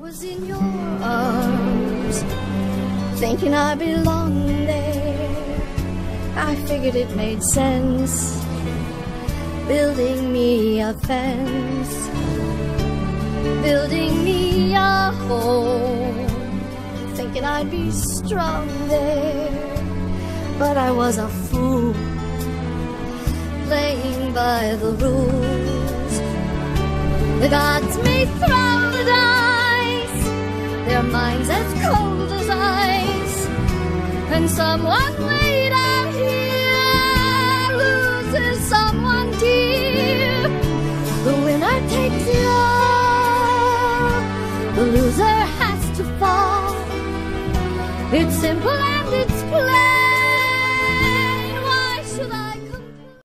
was in your arms, thinking I belonged there. I figured it made sense, building me a fence, building me a home, thinking I'd be strong there. But I was a fool, playing by the rules. The gods may throw their minds as cold as ice, and someone way down here loses someone dear. The winner takes it all, the loser has to fall. It's simple and it's plain.